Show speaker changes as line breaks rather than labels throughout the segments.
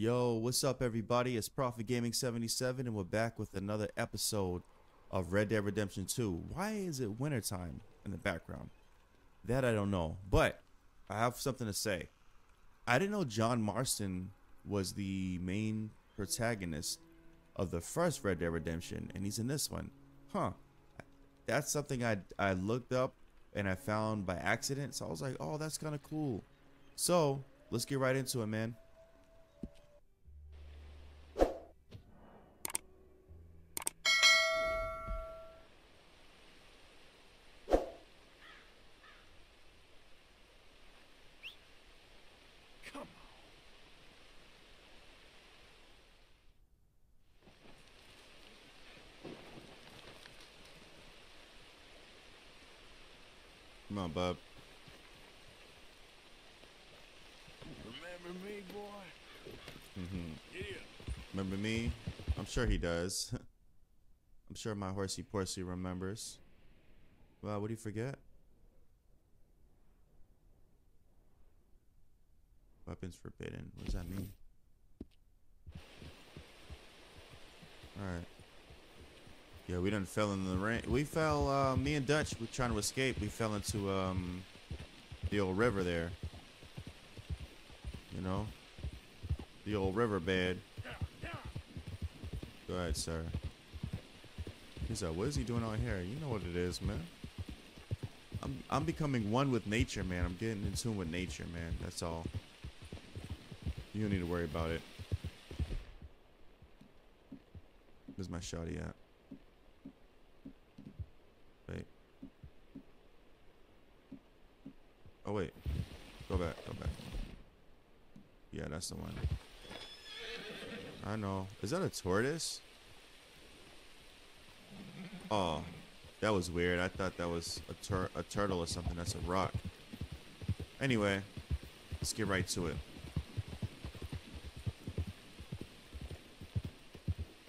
Yo, what's up, everybody? It's Prophet Gaming 77, and we're back with another episode of Red Dead Redemption 2. Why is it wintertime in the background? That I don't know, but I have something to say. I didn't know John Marston was the main protagonist of the first Red Dead Redemption, and he's in this one. Huh. That's something I, I looked up and I found by accident, so I was like, oh, that's kind of cool. So, let's get right into it, man. Bub.
Remember me, boy?
Mm-hmm.
Yeah.
Remember me? I'm sure he does. I'm sure my horsey porsey remembers. Well, what do you forget? Weapons forbidden. What does that mean? Alright. Yeah, we done fell in the rain. We fell, uh, me and Dutch, we trying to escape. We fell into, um, the old river there. You know? The old riverbed. Go ahead, sir. He's like, what is he doing out here? You know what it is, man. I'm I'm becoming one with nature, man. I'm getting in tune with nature, man. That's all. You don't need to worry about it. Where's my shotty at? Wait. Oh wait. Go back, go back. Yeah, that's the one. I know. Is that a tortoise? Oh, that was weird. I thought that was a, tur- a turtle or something. That's a rock. Anyway, let's get right to it.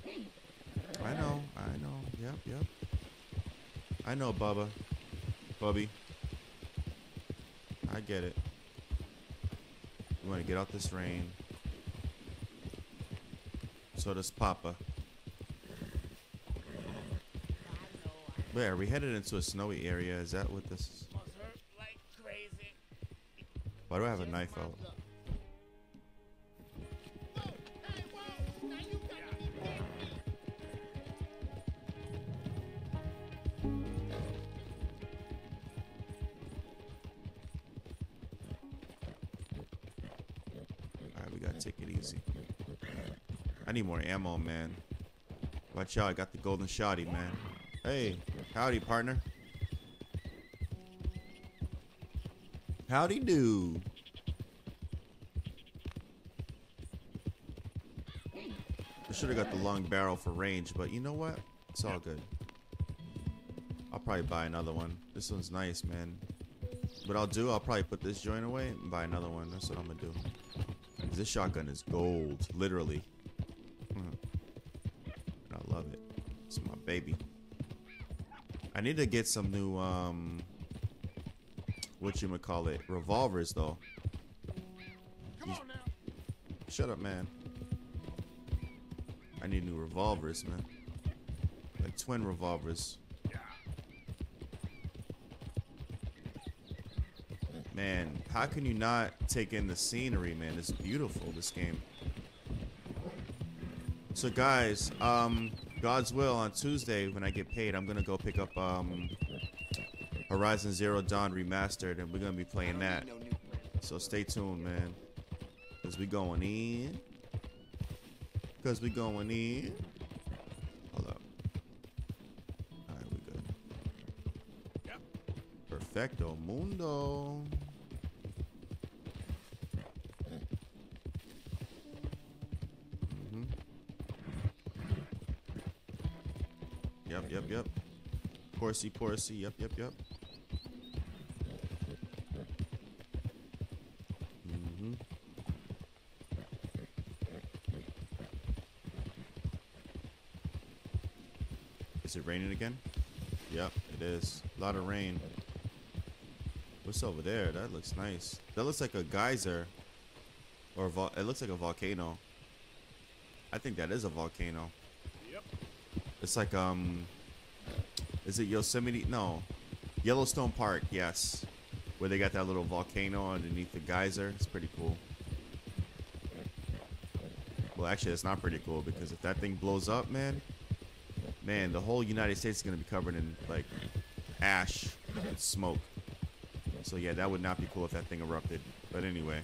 I know, I know. Yep, yep. I know, Bubba. Bubby. I get it. We want to get out this rain. So does Papa. Where? are we headed into a snowy area? Is that what this is?
Must hurt like crazy.
Why do I have a knife out? More ammo, man. Watch out, I got the golden shotty, man. Hey, howdy, partner. Howdy do. I should have got the long barrel for range, but you know what? It's all good. I'll probably buy another one. This one's nice, man. What I'll do, I'll probably put this joint away and buy another one. That's what I'm gonna do. This shotgun is gold, literally. I need to get some new um what you would call it revolvers though.
Come on now.
Shut up, man. I need new revolvers, man. Like twin revolvers. Man, how can you not take in the scenery, man? It's beautiful, this game. So guys, um, God's will on Tuesday when I get paid, I'm gonna go pick up um Horizon Zero Dawn remastered, and we're gonna be playing that. So stay tuned, man. Cause we going in. Cause we going in. Horsey, horsey, yep, yep, yep. Mhm. Is it raining again? Yep, it is. A lot of rain. What's over there? That looks nice. That looks like a geyser. Or a it looks like a volcano. I think that is a volcano.
Yep.
It's like um, is it Yosemite? No, Yellowstone Park. Yes, where they got that little volcano underneath the geyser. It's pretty cool. Well, actually, it's not pretty cool because if that thing blows up, man, man, the whole United States is gonna be covered in like ash and smoke. So yeah, that would not be cool if that thing erupted. But anyway.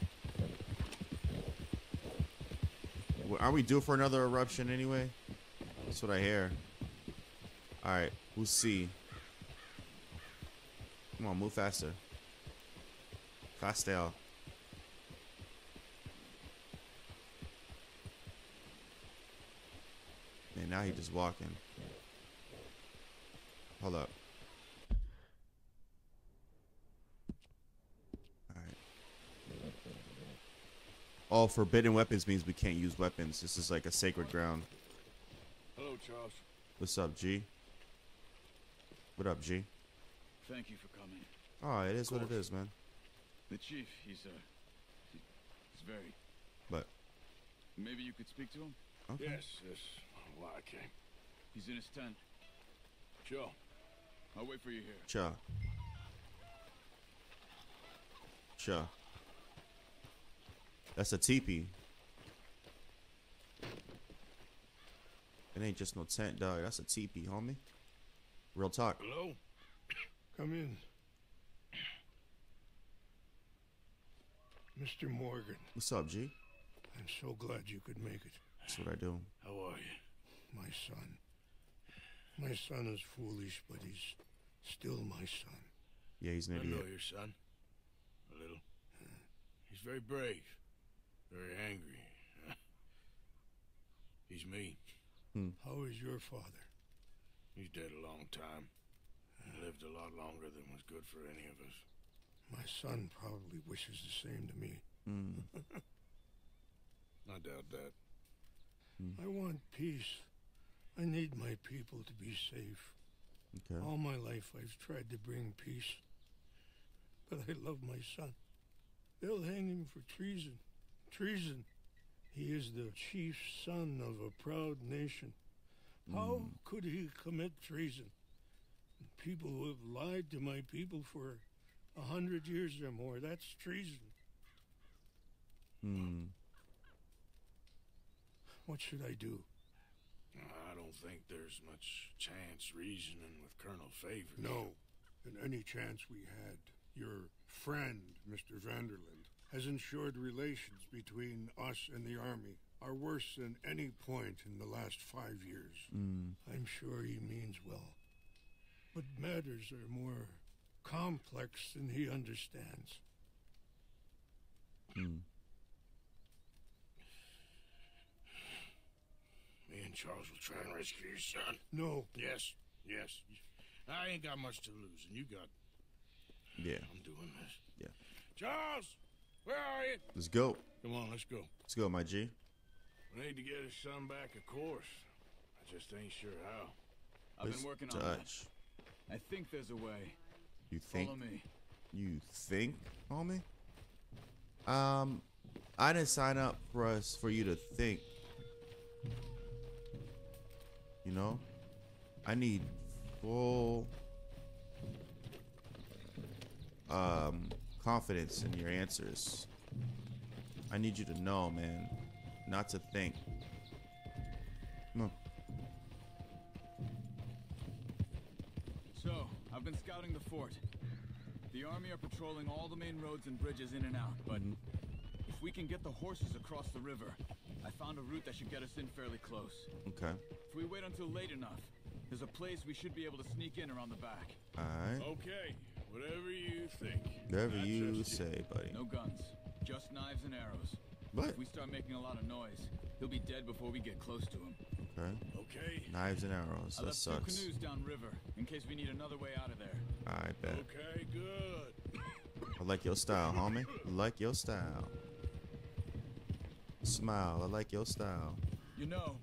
Are we due for another eruption anyway? That's what I hear. Alright, who's C? Come on, move faster. Faster. Man, now he just walking. Hold up. Alright. Oh, forbidden weapons means we can't use weapons. This is like a sacred ground.
Hello, Charles.
What's up, G? What up, G?
Thank you for coming.
Oh, it is what it is, man.
The chief, he's uh, he's very.
But
Maybe you could speak to him.
okay.
Yes, yes. Why I came.
He's in his tent.
Joe.
I'll wait for you here.
Cha. Cha. That's a teepee. It ain't just no tent, dog. That's a teepee, homie. Real talk.
Hello?
Come in. Mr. Morgan,
What's up, G?
I'm so glad you could make it.
That's what I do.
How are you?
My son. My son is foolish, but he's still my son.
Yeah, he's an
I know your son. A little. He's very brave. Very angry. He's mean. Hmm.
How is your father?
He's dead a long time. He lived a lot longer than was good for any of us.
My son probably wishes the same to me.
Mm.
I doubt that.
I want peace. I need my people to be safe.
Okay.
All my life I've tried to bring peace. But I love my son. They'll hang him for treason. Treason. He is the chief son of a proud nation. How could he commit treason? People who have lied to my people for a hundred years or more, that's treason.
Hmm.
What should I do?
I don't think there's much chance reasoning with Colonel Favor.
No. And any chance we had, your friend, Mr. Van der Linde, has ensured relations between us and the Army are worse than any point in the last five years.
Mm.
I'm sure he means well. But matters are more complex than he understands.
Mm.
Me and Charles will try and rescue your son.
No,
Yes, yes. I ain't got much to lose, and you got.
Yeah.
I'm doing this.
Yeah.
Charles, where are you?
Let's go.
Come on, let's go.
Let's go, my G.
We need to get his son back, of course. I just ain't sure how.
I've
Let's
been working on that.
touch.
I think there's a way.
You think?
Follow me.
You think, homie? Um, I didn't sign up for us for you to think. You know, I need full um confidence in your answers. I need you to know, man, not to think. No.
So, I've been scouting the fort. The army are patrolling all the main roads and bridges in and out, but mm-hmm. if we can get the horses across the river, I found a route that should get us in fairly close.
Okay.
If we wait until late enough, there's a place we should be able to sneak in around the back.
All right.
Okay, whatever you think.
Whatever you say, buddy.
No guns, just knives and arrows.
But
If we start making a lot of noise, he'll be dead before we get close to him.
okay.
Okay,
Knives and arrows.
I
That
left two
sucks.
canoes downriver in case we need another way out of there.
I bet.
okay, good.
I like your style, homie. I like your style. Smile. I like your style.
You know,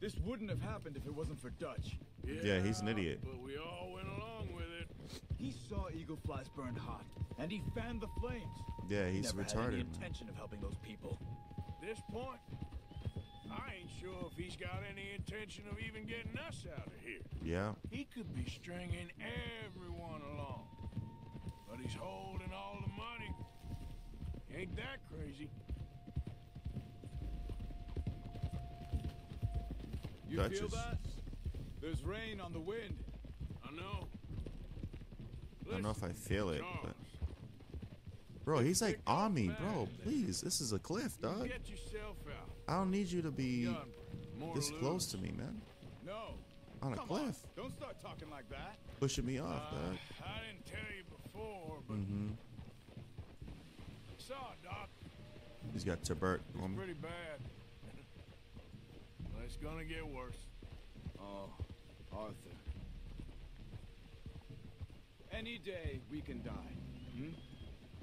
this wouldn't have happened if it wasn't for Dutch.
Yeah, he's an idiot.
But we all went along with it.
He saw Eagle Flies burned hot, and he fanned the flames.
Yeah, he's
Never had
retarded.
any
man.
intention of helping those people.
This point, I ain't sure if he's got any intention of even getting us out of here.
Yeah.
He could be stringing everyone along. But he's holding all the money. Ain't that crazy?
You feel that? There's rain on the wind.
I know.
I don't know if I feel it,
Charles,
but bro, he's like on me, bro. Please, this is a cliff, dog.
Get yourself out.
I don't need you to be this close to me, man.
No.
On a cliff,
On. Don't start talking like that.
pushing me off,
Uh,
dog.
I didn't tell you before, but
Mm-hmm.
saw Doc.
He's got TB.
It's pretty bad. it's gonna get worse.
Oh, Arthur. Any day we can die. Hmm?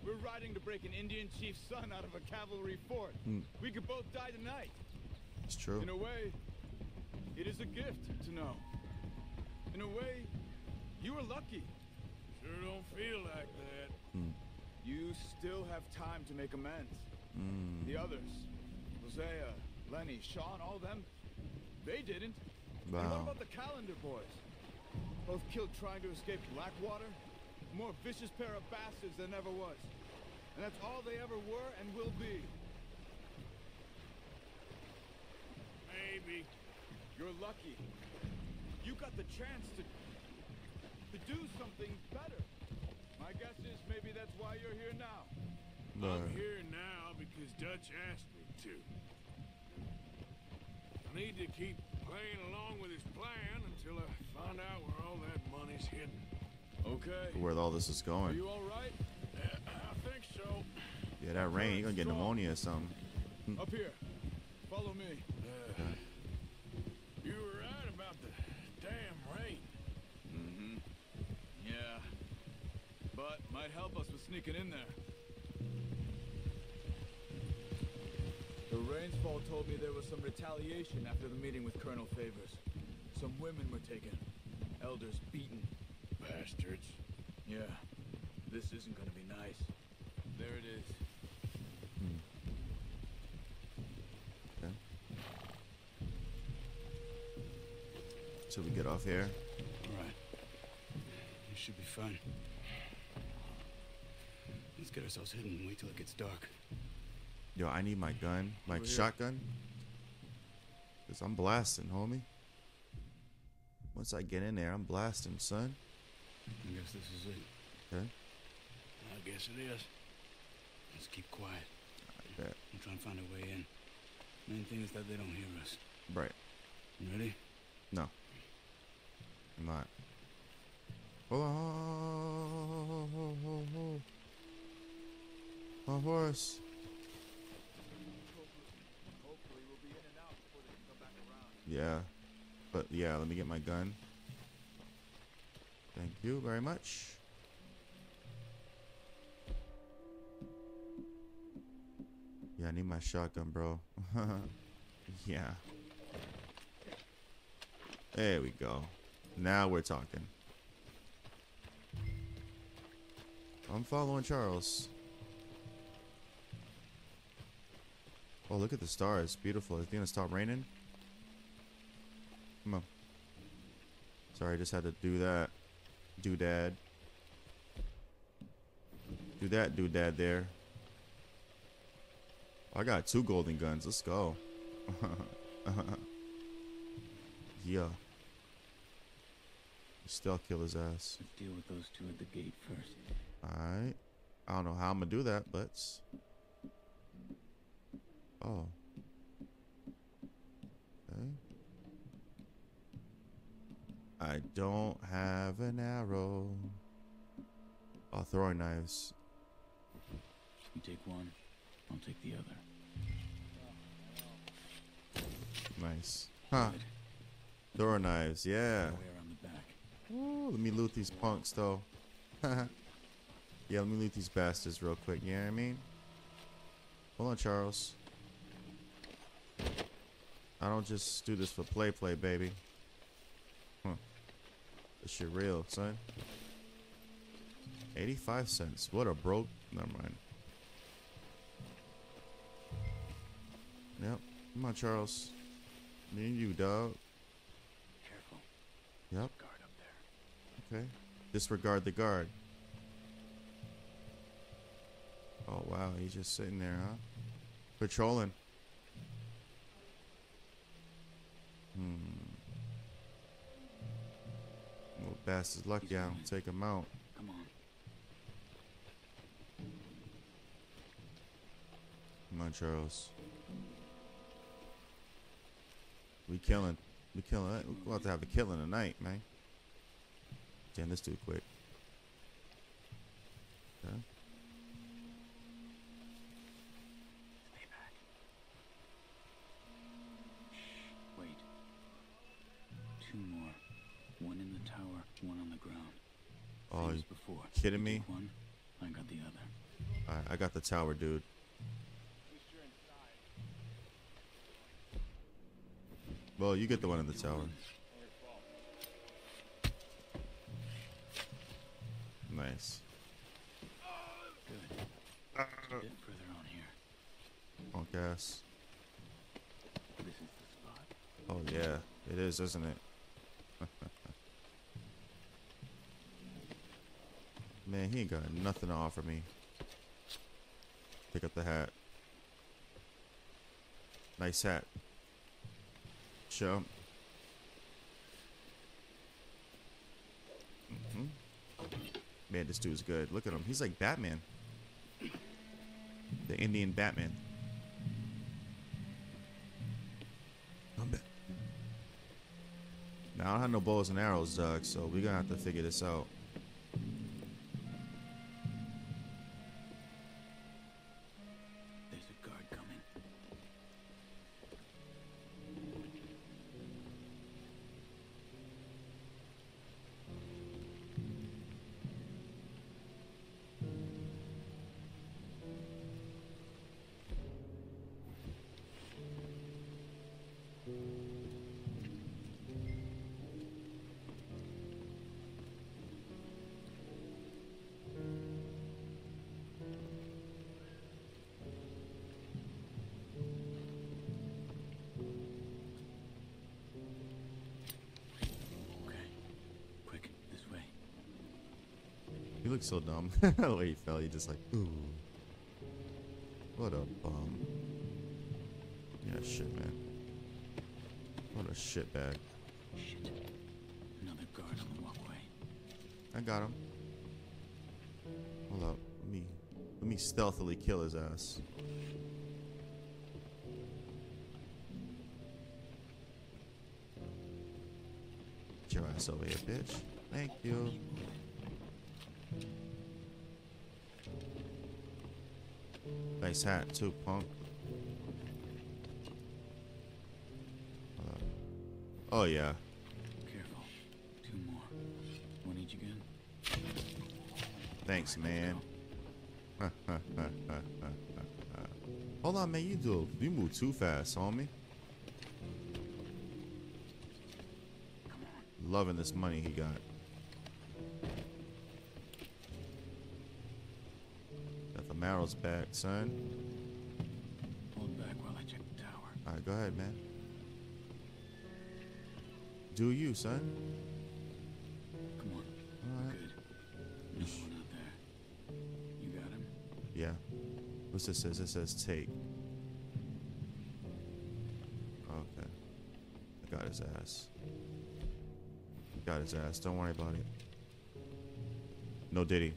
We're riding to break an Indian chief's son out of a cavalry fort.
Hmm.
We could both die tonight.
It's true.
In a way, it is a gift to know. In a way, you were lucky.
Sure don't feel like that.
You still have time to make amends.
Mm.
The others, Hosea, Lenny, Sean, all them, they didn't. And what about the Callander boys? Both killed trying to escape Blackwater? More vicious pair of bastards than ever was. And that's all they ever were and will be.
Maybe.
You're lucky. You got the chance to to do something better. My guess is maybe that's why you're here now.
But
I'm here now because Dutch asked me to. I need to keep playing along with his plan until I find out where all that money's hidden.
Okay.
where all this is
Are
going?
you all right?
Yeah, I think so.
Yeah, that rain, you're gonna get pneumonia or something.
Up here. Follow me.
Uh, you were right about the damn rain.
Mm-hmm. Yeah. But might help us with sneaking in there. The Rains Fall told me there was some retaliation after the meeting with Colonel Favours. Some women were taken. Elders beaten.
Bastards.
Yeah. This isn't gonna be nice. There it is. Hmm.
Okay. So we get off here.
All right. It should be fun. Let's get ourselves hidden and wait till it gets dark.
Yo, I need my gun, my
Over here.
shotgun. Cause I'm blasting, homie. Once I get in there, I'm blasting, son.
I guess this is it.
Okay.
I guess it is.
Let's keep quiet.
I bet.
We'll try and find a way in. Main thing is that they don't hear us.
Right.
You ready?
No. I'm not. Hold on. My horse.
Hopefully we'll be in and out before they can come back around.
Yeah. But yeah, let me get my gun. Thank you very much. Yeah, I need my shotgun, bro. yeah. There we go. Now we're talking. I'm following Charles. Oh, look at the stars. Beautiful. Is it gonna stop raining? Come on. Sorry, I just had to do that. Do dad. Do that, do dad there. I got two golden guns. Let's go. yeah. Still kill his ass.
Let's deal with those two at the gate first.
Alright. I don't know how I'm gonna do that, but. Oh. Okay. I don't have an arrow. Oh, throwing knives.
You take one, I'll take the other.
Nice. Huh. Throwing knives, yeah.
Way around the back.
Ooh, let me loot these punks, though. yeah, let me loot these bastards real quick. You know what I mean? Hold on, Charles. I don't just do this for play, play, baby. This shit real, son. 85 cents. What a broke. Never mind. Yep. Come on, Charles. Me and you, dog.
Careful.
Yep.
Guard up there.
Okay. Disregard the guard. Oh wow, he's just sitting there, huh? Patrolling. Hmm. Bastard's lucky I don't take him out.
Come on.
Come on, Charles. We killing. We killing. We're about to have a killing tonight, man. Damn, this too quick. Okay. Oh,
Same
you
as before.
kidding me?
One, I got the other.
I got the tower, dude. Well, you get the one in the tower. Nice.
Good. It's further on here.
On gas.
This is the spot.
Oh yeah, it is, isn't it? Man, he ain't got nothing to offer me. Pick up the hat. Nice hat. Jump. hmm Man, this dude's good. Look at him. He's like Batman. The Indian Batman. I'm. Now I don't have no bows and arrows, Doug, so we're gonna have to figure this out. Looks so dumb. the way he fell, he just like, ooh. What a bum. Yeah, shit, man. What a shit bag.
Shit. Another guard on the walkway.
I got him. Hold up. Let me let me stealthily kill his ass. Get your ass over here, bitch. Thank you. Nice hat too, punk. Hold. Oh yeah.
Careful. Two more. One each again.
Thanks, man. Hold on, man. You do you move too fast, homie. Loving this money he got. Marrows back, son.
Hold back while I check the tower.
All right, go ahead, man. Do you, son?
Come on.
All right.
Good. Another one out there. You got him?
Yeah. What's this says? It says take. Okay. I got his ass. Got his ass. Don't worry about it. No Diddy.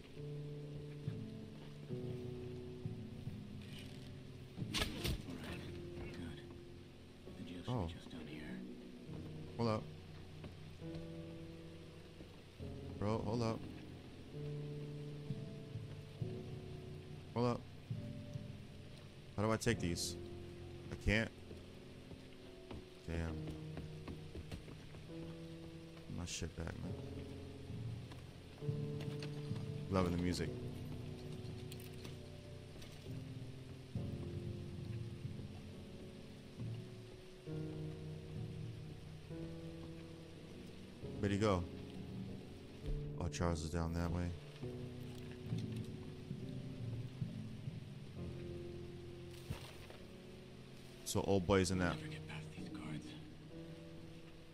Take these? I can't. Damn. My shit back, man. Loving the music. Where'd he go? Oh, Charles is down that way. So old boys in that.
Never get past.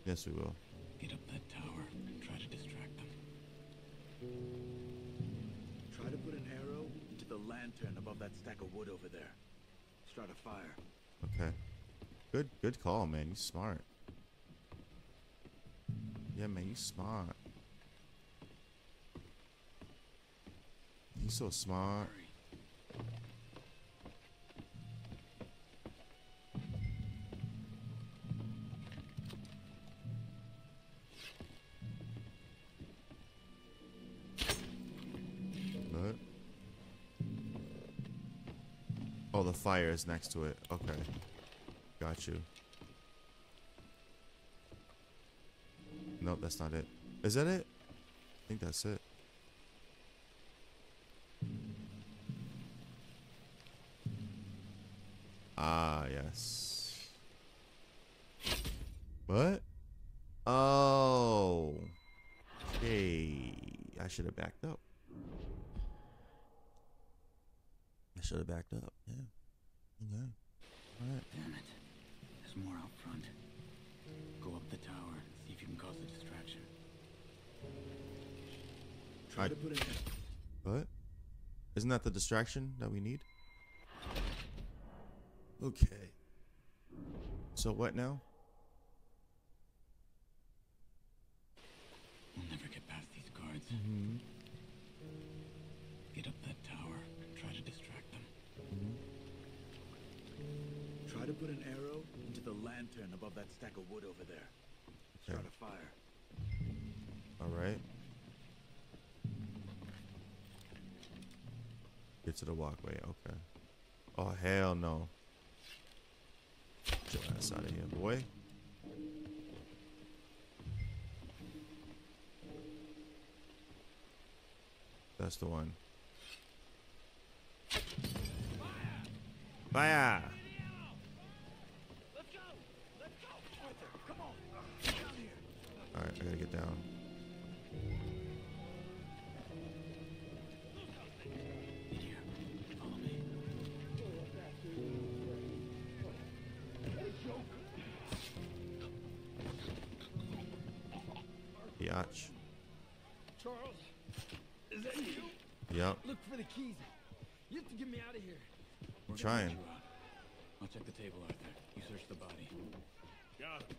Yes, we will.
Get up that tower and try to distract them.
Try to put an arrow into the lantern above that stack of wood over there. Start a fire.
Okay. Good, good call, man. You smart. Yeah, man, you smart. You so smart. Fire is next to it. Okay. Got you. Nope, that's not it. Is that it? I think that's it. Ah, yes. What? Oh. Okay. I should have backed up. I should have backed up. Yeah. Okay. All right.
Damn it. There's more out front. Go up the tower, see if you can cause a distraction.
Try
I-
to put an
What? Isn't that the distraction that we need? Okay. So what now?
We'll never get past these guards.
Mm-hmm.
Get up that tower and try to distract them.
Try to put an arrow into the lantern above that stack of wood over there. Start
Okay.
a fire.
All right. Get to the walkway. Okay. Oh hell no. Get your ass out of here, boy. That's the one. Fire! Alright, I gotta get down. Biatch.
Charles, is that you?
Yep,
Look for the keys. You have to get me out of here.
I'm trying.
Get you. I'll check the table, Arthur. You search the body.
Got it.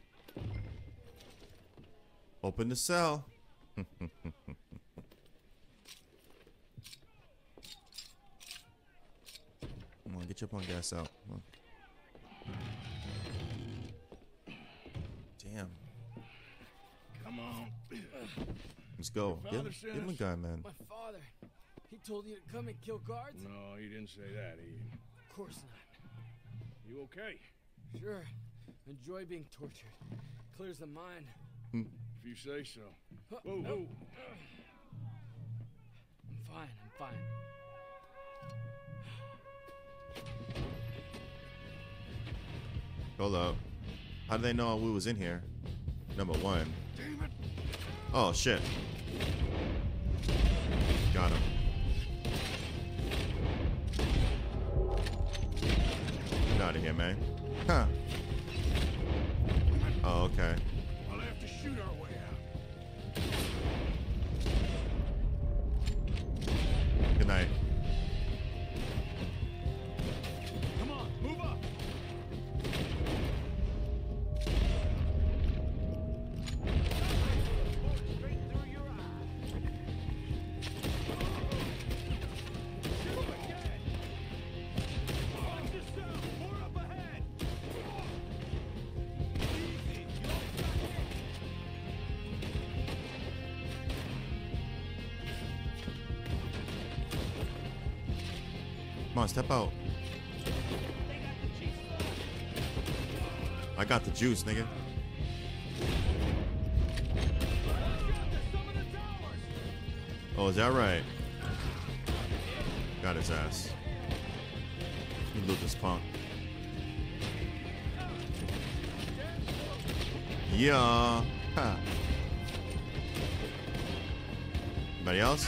Open the cell. Come on, get your punk ass out. Come on.
Come on.
Let's go.
Your
Give,
father
him- give him a gun, man.
My father. He told you to come and kill guards?
No, he didn't say that. He.
Of course not.
You okay?
Sure. Enjoy being tortured. Clears the mind. Hmm.
If you say so.
Huh,
Whoa,
no.
whoa.
I'm fine. I'm fine.
Hold up. How do they know we was in here? Number one. Oh shit. Got him. Get out of here, man. Huh. Oh, okay. Step out. I got the juice, nigga. Oh, is that right? Got his ass. You loot this punk. Yeah. Anybody else?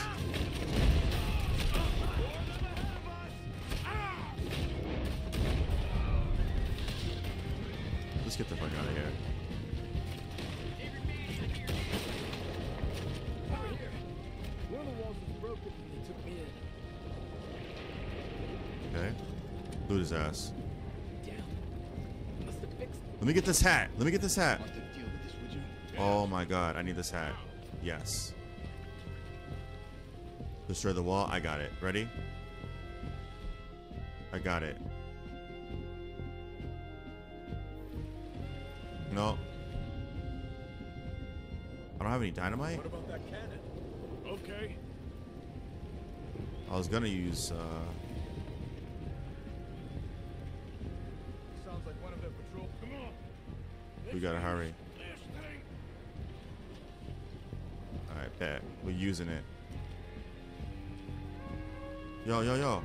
This hat. Let me get this hat.
Want to deal with this, would you?
Oh my god, I need this hat. Yes. Destroy the wall. I got it. Ready? I got it. No. I don't have any dynamite.
What about that cannon? Okay.
I was gonna use. uh We gotta hurry. All right, bet we're using it. Yo, yo, yo.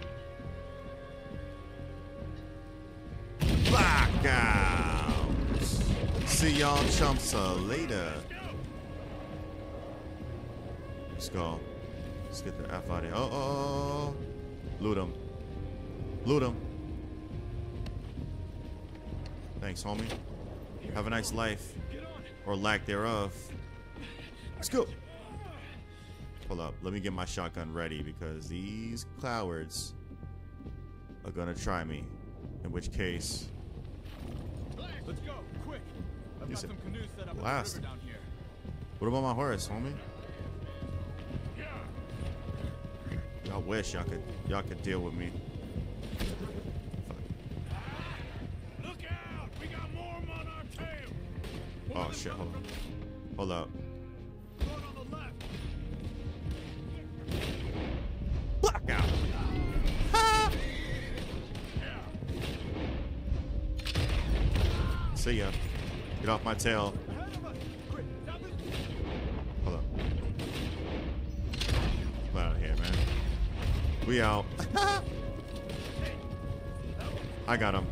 Blackout. See y'all chumps uh, later. Let's go. Let's get the F out of here. Oh, oh, oh. Loot him. Loot him. Thanks, homie. Have a nice life. Or lack thereof. Let's go. Hold up. Let me get my shotgun ready because these cowards are gonna try me. In which case,
Let's go, quick! I've got some canoes set up
"Blast."
on the river down here.
what about my horse, homie? Y'all wish y'all could y'all could deal with me.
Left.
Blackout. See ya. Get off my tail. Hold up. Get out of here, man. We out. I got him.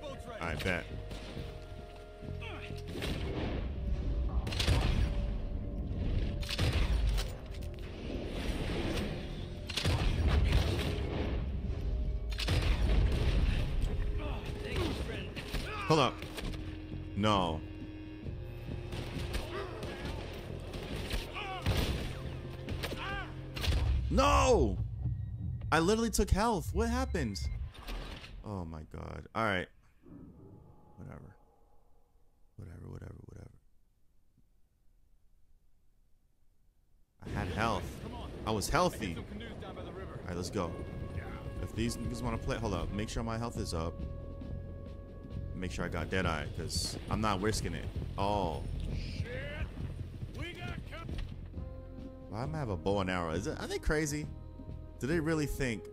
Boats ready.
I bet. Hold up. No. No! I literally took health. What happened? Oh my god. Alright. Whatever. Whatever, whatever, whatever. I had health. I was healthy.
Some canoes down by the river.
Alright, let's go. If these niggas want to play, hold up. Make sure my health is up. Make sure I got Deadeye, because I'm not risking it. Oh.
Shit! We got com-
Why am I have a bow and arrow? Is it, are they crazy? Do they really think?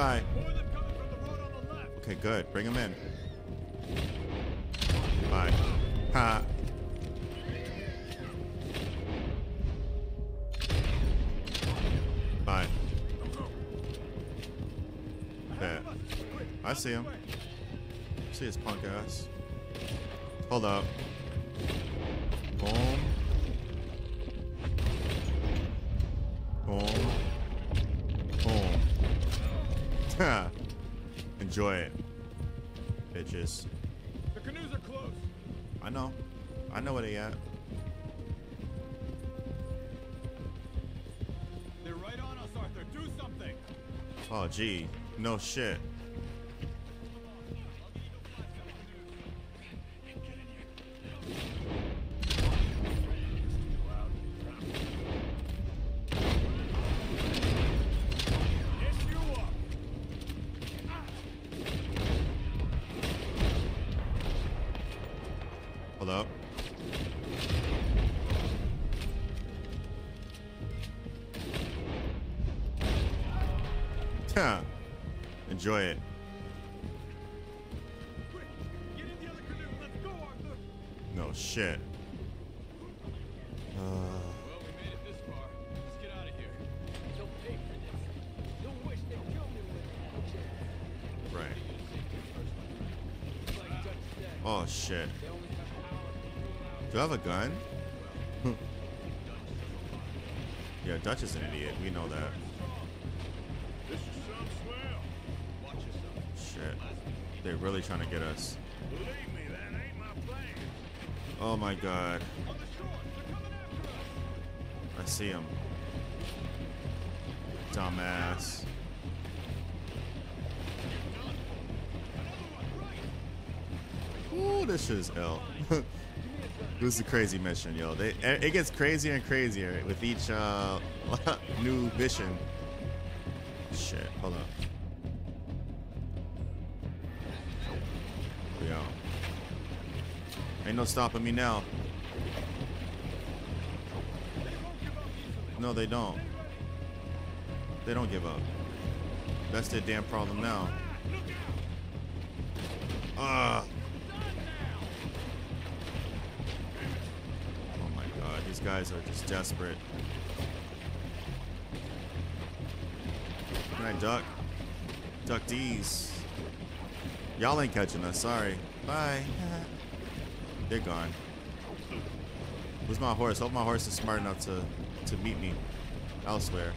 Left.
Okay, good. Bring him in. Bye. Ha. Bye. Yeah. I see him. I See his punk ass. Hold up. Boom. I know where they at.
They're right on us, Arthur. Do something.
Oh, gee. No shit. Uh.
killed me with
right.
it. Like Dutch said,
Oh shit.
they only have power oh,
Do I have a gun? yeah, Dutch is an idiot. We know that.
This is some swell.
Watch yourself.
Shit. They're really trying to get us.
Believe me, that ain't my plan.
Oh my god. I see him. Dumbass. Ooh, this shit is L. this is a crazy mission, yo. They it gets crazier and crazier with each uh new mission. No stopping me now. No, they don't. They don't give up. That's their damn problem now. Ah. Oh my god, these guys are just desperate. Can I duck? Duck D's. Y'all ain't catching us, sorry. Bye. They're gone. Where's my horse? Hope my horse is smart enough to, to meet me elsewhere.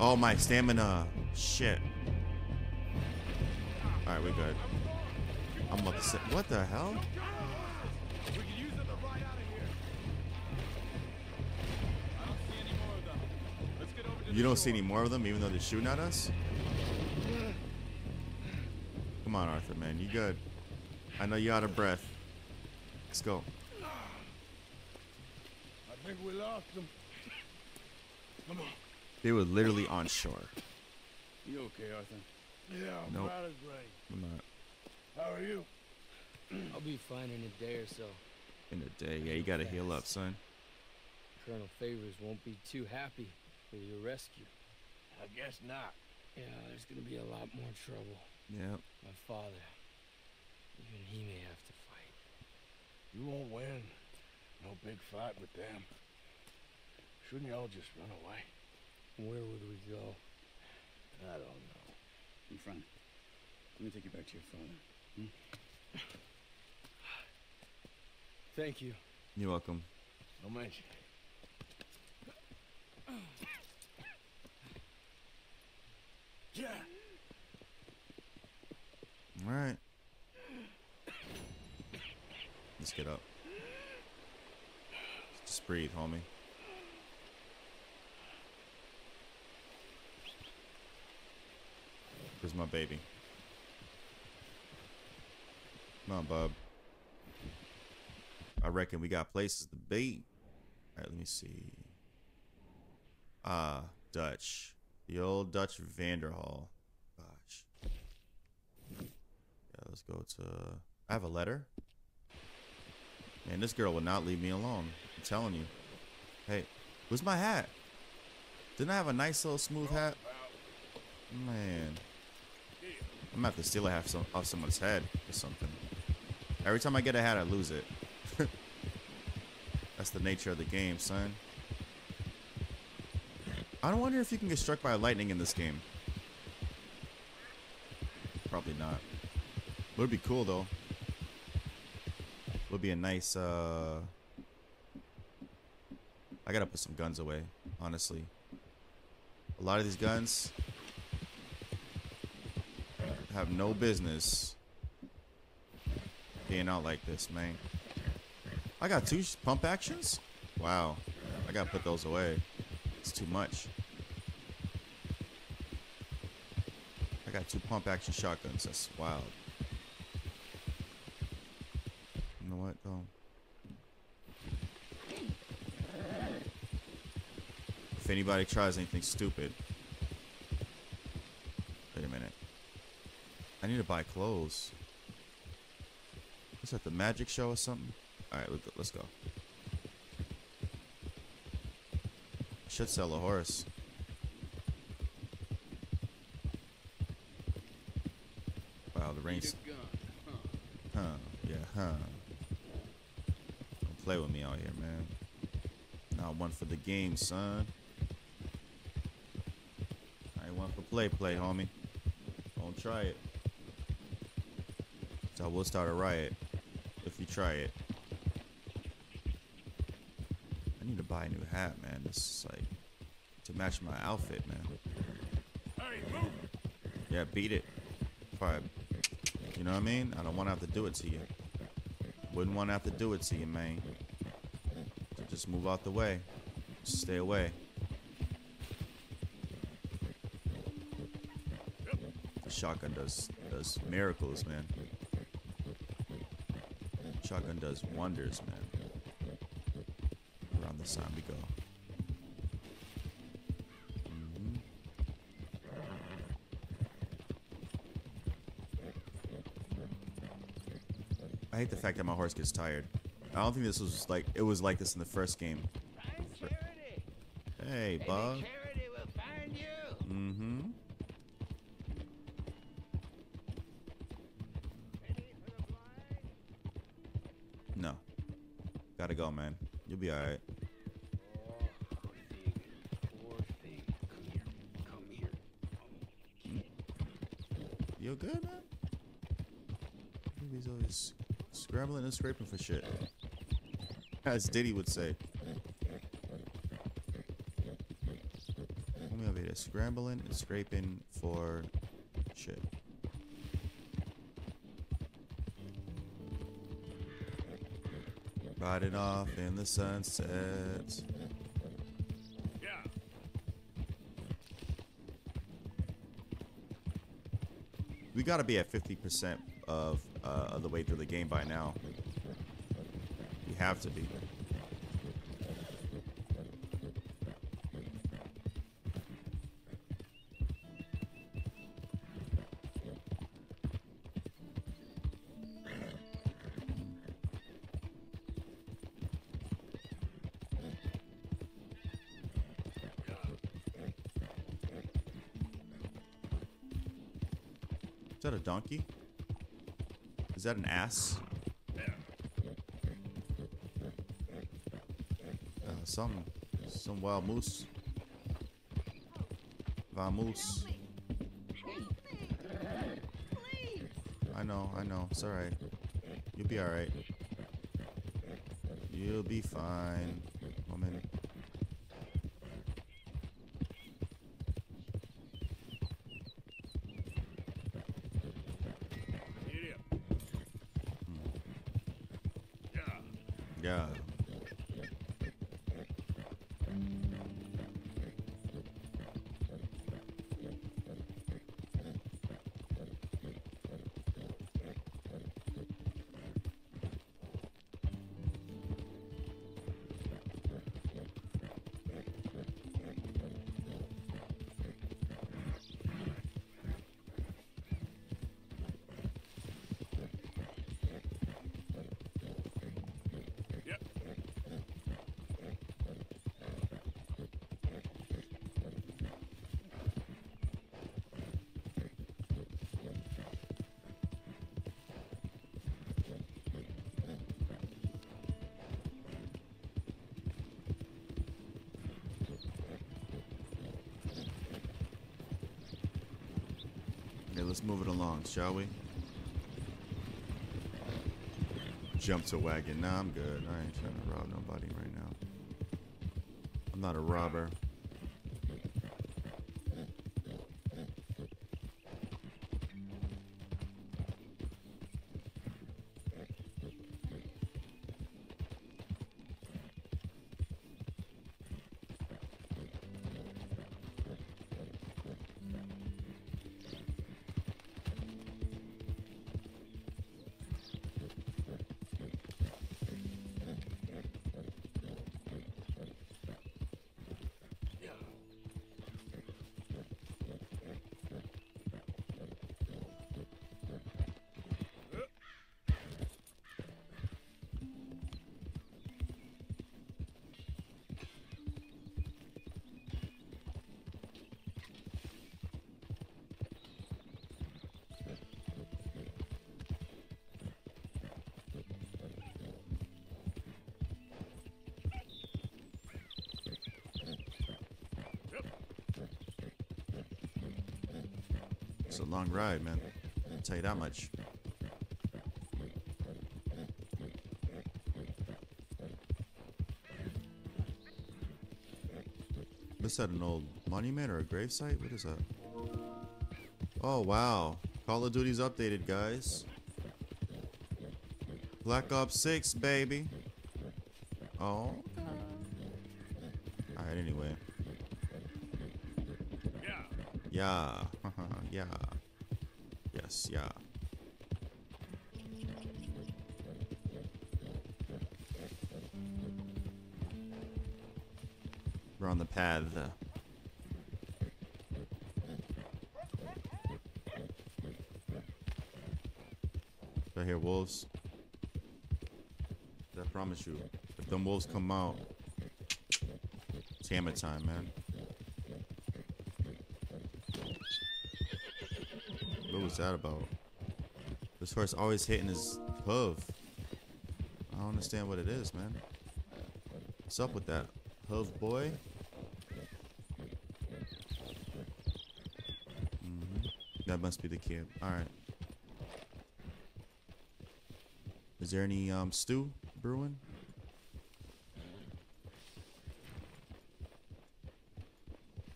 Oh, my stamina. Shit. Alright, we're good. I'm about to say, what the hell? You don't see any more of them, even though they're shooting at us? Come on, Arthur, man. You good. I know you're out of breath. Let's go.
I think we lost them. Come on.
They were literally on shore.
You okay, Arthur?
Yeah, I'm
Nope.
not as great.
I'm not
How are you?
I'll be fine in a day or so.
in a day. Yeah, you gotta heal up, son.
Colonel Favours won't be too happy with your rescue.
I guess not.
Yeah, there's gonna be a lot more trouble.
Yep.
My father, even he may have to fight.
You won't win. No big fight with them. Shouldn't y'all just run away?
Where would we go?
I don't know.
In front. Let me take you back to your father. Hmm?
Thank you.
You're welcome.
No mention. Yeah.
All right. Let's get up. Just breathe, homie. Where's my baby? Come on, bub. I reckon we got places to be. All right, let me see. Ah, Dutch. The old Dutch Vanderhall. Gosh. Yeah, let's go to. I have a letter. Man, this girl will not leave me alone. I'm telling you. Hey, where's my hat? Didn't I have a nice little smooth oh, hat? Man. I'm gonna have to steal a half some, off someone's head or something. Every time I get a hat, I lose it. That's the nature of the game, son. I don't wonder if you can get struck by lightning in this game. Probably not. Would be cool though. Would be a nice uh I gotta put some guns away, honestly. A lot of these guns have no business being out like this, man. I got two pump actions? Wow. I gotta put those away. It's too much. I got two pump action shotguns. That's wild. You know what, though? If anybody tries anything stupid. Wait a minute. I need to buy clothes. What's that, the magic show or something? Alright, let's go- let's. Should sell a horse. Wow, the rain's. Huh. Yeah, huh. Don't play with me out here, man. Not one for the game, son. I ain't one for play, play, homie. Don't try it. So I will start a riot if you try it. I need to buy a new hat, man. This is like to match my outfit, man.
Hey, move!
Yeah, beat it. Probably. You know what I mean? I don't want to have to do it to you. Wouldn't want to have to do it to you, man. So just move out the way. Just stay away. Shotgun does does miracles, man. Shotgun does wonders, man. Around this time we go. I hate the fact that my horse gets tired. I don't think this was like it was like this in the first game. Hey, Bob.
charity will find you.
Mm-hmm.
Ready for the flag?
No. Gotta go, man. You'll be alright.
Poor thing. Poor thing. Come here. Come here.
You good, man? He's always scrambling and scraping for shit. As Diddy would say. Homie over here, scrambling and scraping for shit. Riding off in the sunset. We gotta be at 50% of, uh, of the way through the game by now. Have to be. Is that a donkey? Is that an ass? Some some wild moose. Vamoose. I know, I know. It's alright. You'll be alright. You'll be fine. Woman. Shall we? Jump to wagon. Nah, I'm good. I ain't trying to rob nobody right now. I'm not a robber. It's a long ride, man. I'll tell you that much. What's that, an old monument or a gravesite? What is that? Oh, wow. Call of Duty's updated, guys. Black Ops 6, baby. Oh. Alright, anyway.
Yeah.
yeah. Yes, yeah. We're on the path. Uh. Do I hear wolves? I promise you, if them wolves come out, it's hammer time, man. Was that about? This horse always hitting his hoof. I don't understand what it is, man. What's up with that? Hoof boy? Mhm. That must be the camp. Alright. Is there any um stew brewing?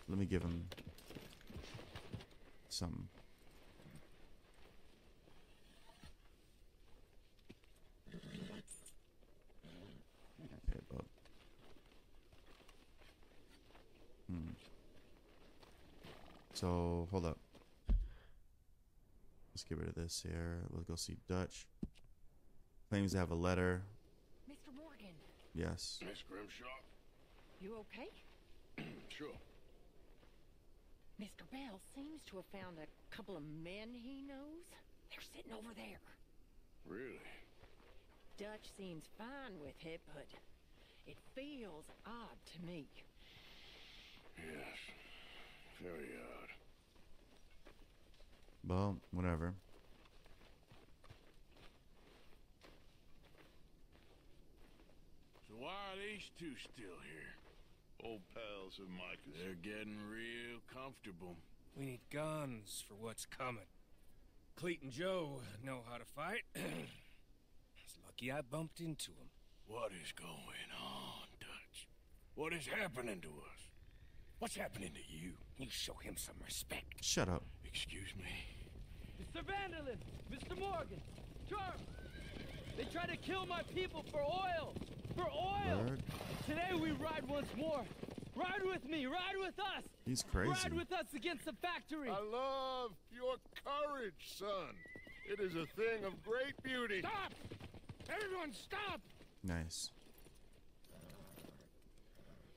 Let me give him something. Okay, bud. Hmm. So hold up. Let's get rid of this here. Let's go see Dutch. Claims to have a letter.
Mr. Morgan,
Yes.
Miss Grimshaw?
you okay?
Sure.
Mr. Bell seems to have found a couple of men he knows. They're sitting over there.
Really?
Dutch seems fine with it, but it feels odd to me.
Yes. Very odd.
Well, whatever.
So why are these two still here?
Old pals of Micah's.
They're getting real comfortable.
We need guns for what's coming. Cleet and Joe know how to fight. it's lucky I bumped into them.
What is going on, Dutch? What is happening to us? What's happening to you?
You show him some respect.
Shut up.
Excuse me?
Mr. Van der Linde! Mr. Morgan! Charm! They try to kill my people for oil! For oil!
Word.
Today we ride once more! Ride with me! Ride with us!
He's crazy.
Ride with us against the factory!
I love your courage, son. It is a thing of great beauty.
Stop! Everyone stop!
Nice.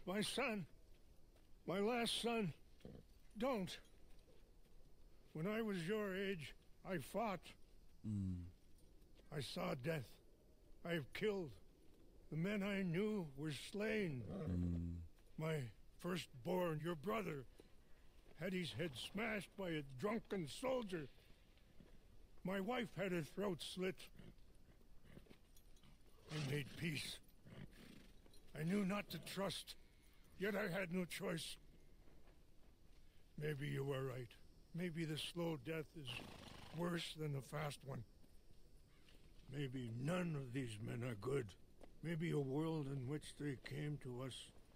My son, my last son, don't. When I was your age, I fought. Hmm. I saw death. I have killed. The men I knew were slain. Hmm. My firstborn, your brother, had his head smashed by a drunken soldier. My wife had her throat slit. I made peace. I knew not to trust, yet I had no choice. Maybe you were right. Maybe the slow death is worse than the fast one. Maybe none of these men are good. Maybe a world in which they came to us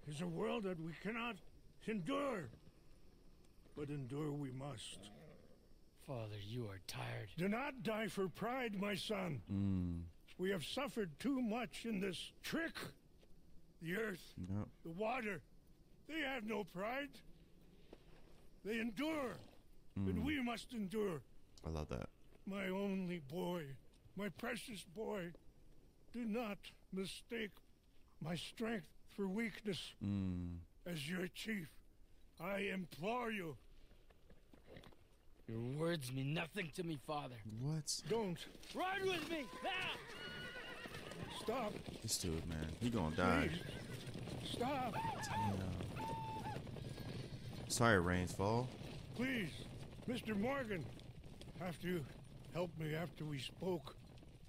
is a world that we cannot endure. But endure we must.
Father, you are tired.
Do not die for pride, my son.
Mm.
We have suffered too much in this trick. The earth,
Yep.
the water, they have no pride. They endure. And we must endure.
I love that.
My only boy, my precious boy, do not mistake my strength for weakness.
Mm.
As your chief, I implore you,
Your words mean nothing to me, Father.
What?
don't
Ride with me! Ah!
stop.
This dude, man. He gonna die.
Please. Stop.
Damn. Sorry, Rains Fall.
Please, Mr. Morgan, after you helped me after we spoke,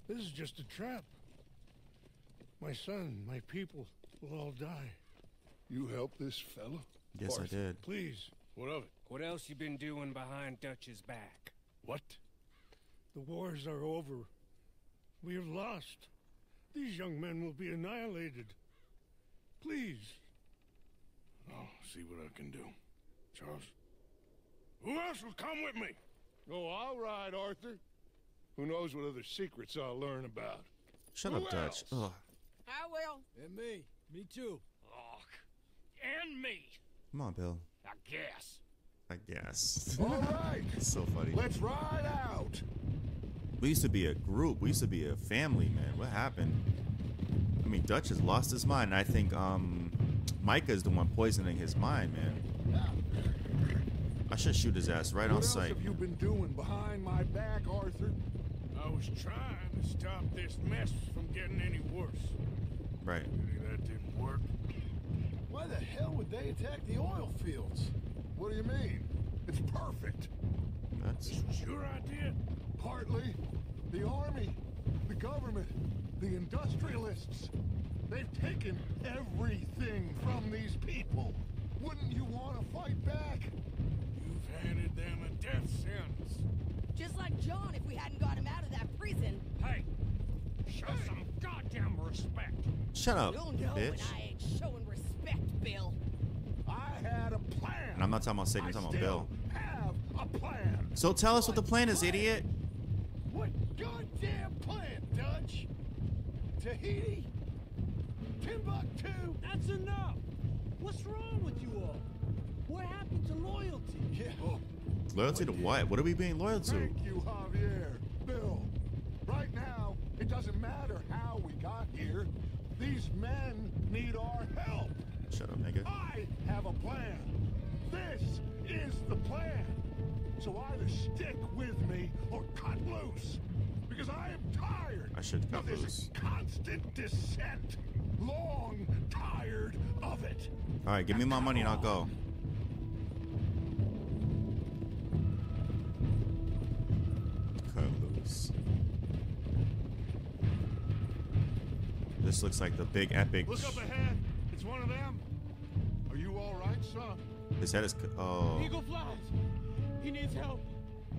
this is just a trap. My son, my people will all die.
You help this fellow?
Yes, I did.
Please,
What of it?
What else you been doing behind Dutch's back?
What?
The wars are over. We have lost. These young men will be annihilated. Please.
I'll see what I can do. Charles? Who else will come with me?
Oh, all right, Arthur. Who knows what other secrets I'll learn about?
Shut
Who
up, Dutch.
else?
Ugh.
I will.
And me. Me too.
Oh, and me,
Come on, Bill.
I guess.
I guess.
All right,
it's so funny.
let's ride out.
We used to be a group. We used to be a family, man. What happened? I mean, Dutch has lost his mind. I think um, Micah is the one poisoning his mind, man. I should shoot his ass right
what
on
else
sight.
have you been doing behind my back, Arthur?
I was trying to stop this mess from getting any worse.
Right.
Maybe that didn't work.
Why the hell would they attack the oil fields? What do you mean? It's perfect.
That's
This was your idea?
Partly the army, the government, the industrialists. They've taken everything from these people. Wouldn't you want to fight back?
You've handed them a death sentence.
Just like John if we hadn't got him out of that prison.
Hey, show some goddamn respect.
shut up,
You'll know when
bitch.
I ain't showing respect, Bill.
I had a plan.
And I'm not talking about Satan. I'm talking about
still
Bill.
have a plan.
So tell us what the plan is, idiot.
What goddamn plan, Dutch? Tahiti? Timbuktu?
That's enough. What's wrong with you all? What happened to loyalty?
Yeah. Oh.
Loyalty to what? What are we being loyal to?
Thank you, Javier. Bill, right now, it doesn't matter how we got here. These men need our help.
Shut up, nigga.
I have a plan. This is the plan. So either stick with me or cut loose. Because I am tired
I should cut
of this
loose.
constant descent. Long tired of it.
All right, give me my money and I'll go. Cut loose. This looks like the big epic.
Look up ahead. It's one of them. Are you all right, son?
His head is. cu- Oh.
Eagle Flies. He needs help.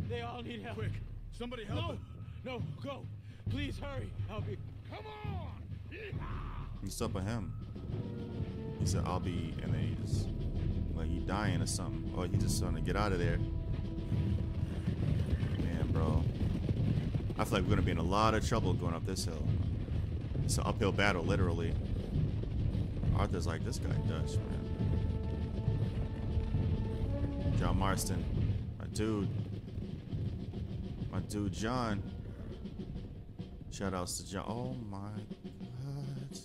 They all need help.
Quick, somebody help
No,
him.
no, go. Please hurry. I'll be.
Come on!
What's up with him? He said, I'll be. And then he just. Like, he dying or something. Or he just trying to get out of there. Man, bro. I feel like we're going to be in a lot of trouble going up this hill. It's an uphill battle, literally. Arthur's like, this guy Dutch, man. John Marston. My dude. My dude, John. Shout outs to John. Oh my god.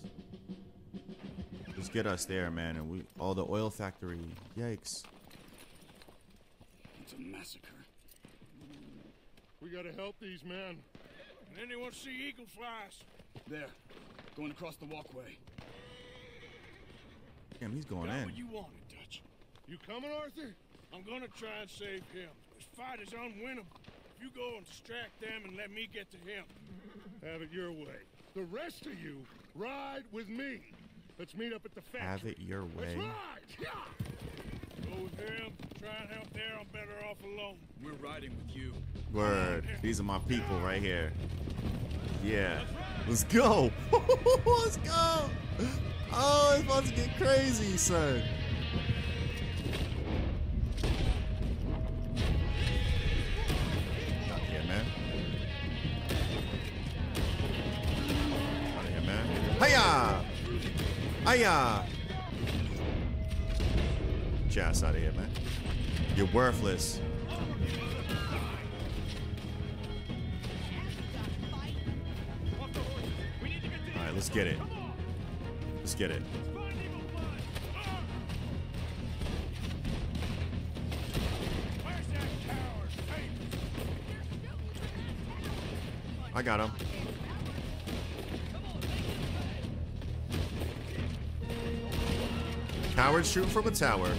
Just get us there, man. And we all the oil factory. Yikes.
It's a massacre.
We gotta help these men.
Can anyone see Eagle Flies?
There, going across the walkway.
Damn, he's going
Got
in.
what you wanted, Dutch.
You coming, Arthur?
I'm gonna try and save him. This fight is unwinnable. If you go and distract them and let me get to him.
Have it your way. The rest of you, ride with me. Let's meet up at the factory.
Have it your way.
Let's
way.
ride! Yeah!
Go with him. Try and help there. I'm better off alone.
We're riding with you.
Word. These are my people right here. Yeah. Let's go. Let's go. Oh, it's about to get crazy, son. Out of here, man. Out of here, man. Hiya! Hiya! Jazz out of here, man. You're worthless. All right, let's get it. Let's get it. I got him. Coward shooting from a tower.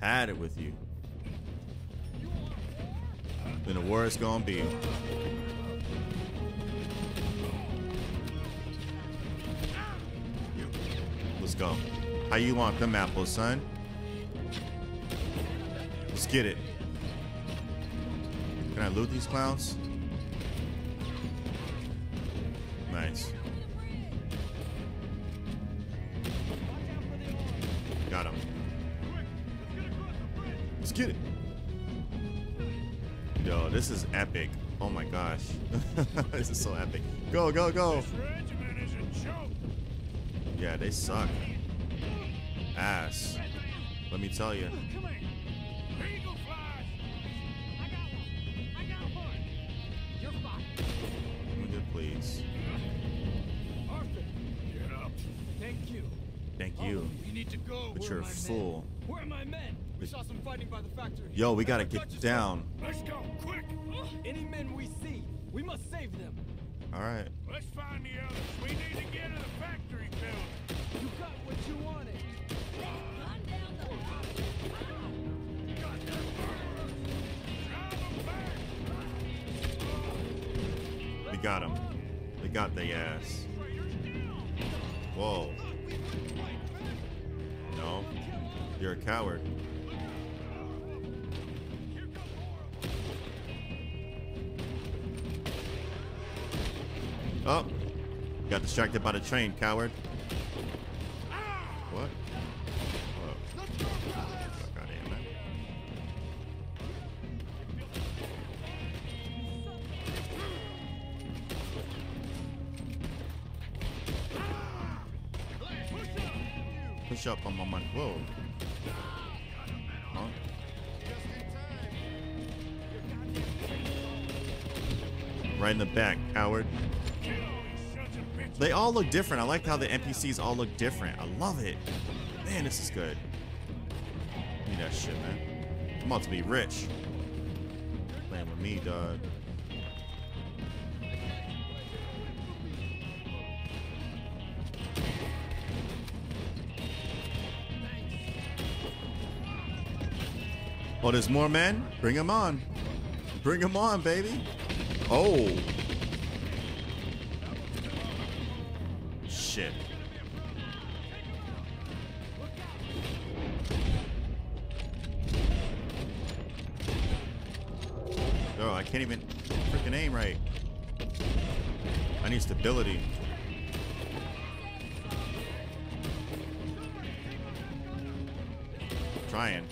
Had it with you. Then the war is gonna be. Let's go. How you want them apples, son? Let's get it. Can I loot these clowns? This is epic. Oh my gosh. this is so epic. Go, go, go.
This regiment is a joke.
Yeah, they suck. Ass. Let me tell you.
Come here. Eagle Flies. I got one. I. You're fine.
Would you please?
Arthur,
Get up.
thank you.
Thank you.
You need to go.
But
Where
you're a
my men?
fool.
Where are my men? We saw some fighting by the factory.
Yo, we gotta get down.
Let's go, quick.
Any men we see, we must save them.
Alright.
Let's find the others. We need to get to the factory building.
You got what you wanted.
We got him. We got the ass. Whoa. No. You're a coward. Oh. Got distracted by the train, coward. All look different. I like how the NPCs all look different. I love it. Man, this is good. Give me that shit, man. I'm about to be rich. Playing with me, dog. Oh, there's more men? Bring them on. Bring them on, baby. Oh. Oh, I can't even freaking aim right. I need stability. Trying.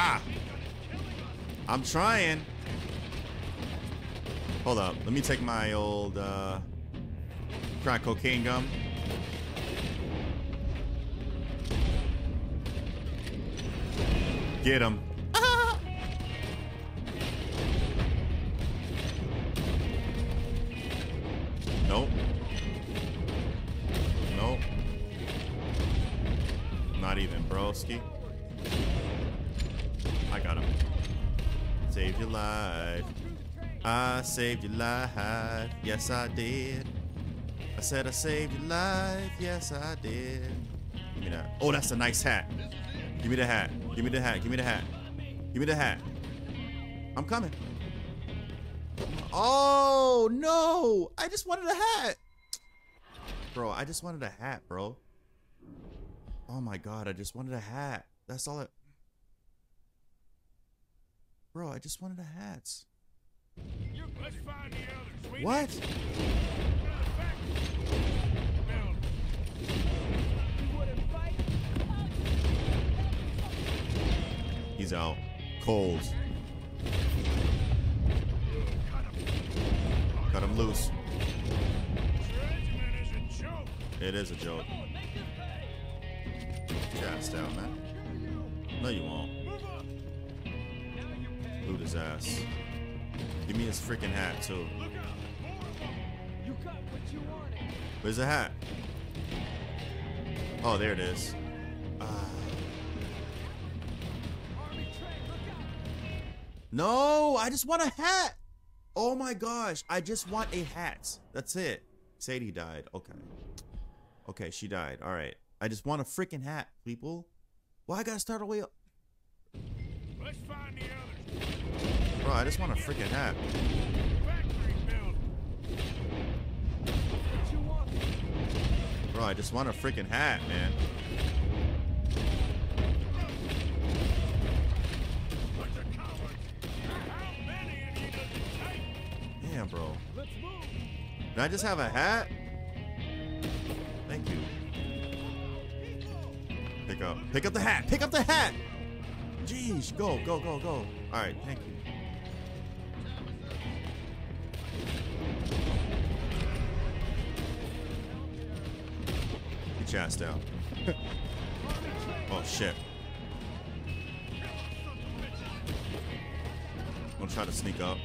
Ah! I'm trying. Hold up. Let me take my old uh, crack cocaine gum. Get him. Saved your life. Yes, I did. I said I saved your life. Yes, I did. Give me that. Oh, that's a nice hat. Give me the hat. Give me the hat. Give me the hat. Give me the hat. I'm coming. Oh, no. I just wanted a hat. Bro, I just wanted a hat, bro. Oh my god, I just wanted a hat. That's all it. Bro, I just wanted a hat. What?
need to get to the factory.
He's out. Cold. Cut him loose.
Regiment is a joke.
It is a joke. Gassed out, man. No, you won't. Loot his ass. Give me his freaking hat, too.
You got what you wanted.
Where's the hat? Oh, there it is. Ah. No, I just want a hat. Oh my gosh, I just want a hat. That's it. Sadie died. Okay. Okay, she died. All right. I just want a freaking hat, people. Why I gotta start all the way up?
Let's find the others.
Bro, I just want a freaking hat. Bro, I just want a freaking hat, man. Damn, bro. Did I just have a hat? Thank you. Pick up. Pick up the hat. Pick up the hat. Jeez. Go, go, go, go. All right. Thank you. oh, shit. I'm gonna try to sneak up.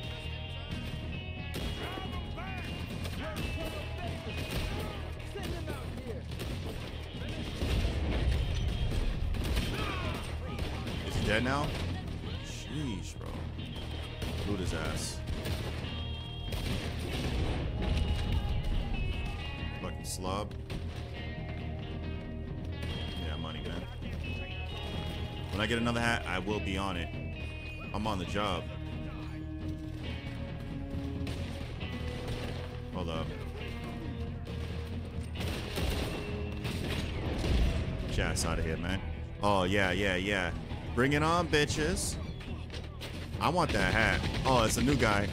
Will be on it. I'm on the job. Hold up. Chat's out of here, man. Oh, yeah, yeah, yeah. Bring it on, bitches. I want that hat. Oh, it's a new guy.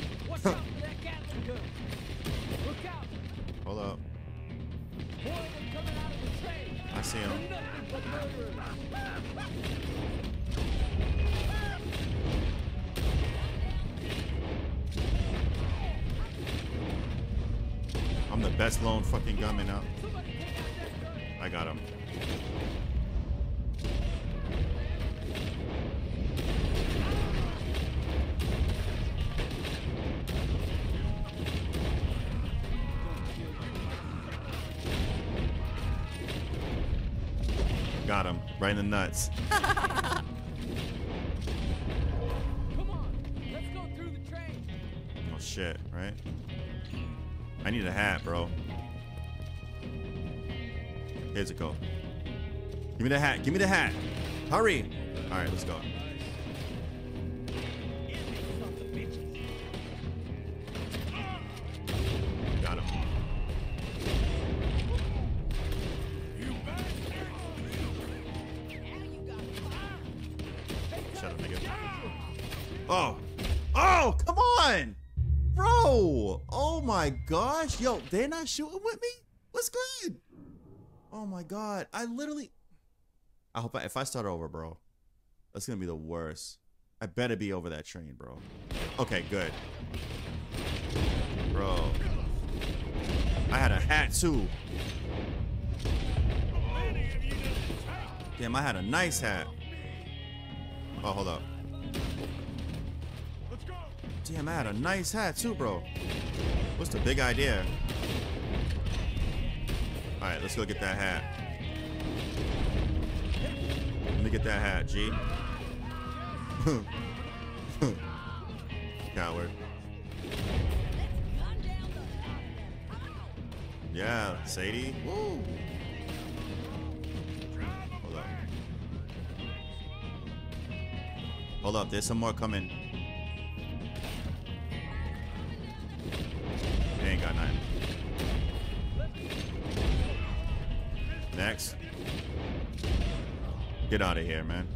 Nuts.
Come on. Let's go through the train.
Oh shit, right? I need a hat, bro. Here's a go. Give me the hat. Give me the hat. Hurry. All right, let's go. They're not shooting with me? What's good? Oh my god. I literally I hope I, if I start over, bro, that's gonna be the worst. I better be over that train, bro. Okay, good. Bro. I had a hat too. Damn, I had a nice hat. Oh, hold up. Damn, I had a nice hat too, bro. What's the big idea? All right, let's go get that hat. Let me get that hat, G. Coward. Yeah, Sadie. Woo. Hold up. Hold up, there's some more coming. Ain't got. Next. Get out of here, man.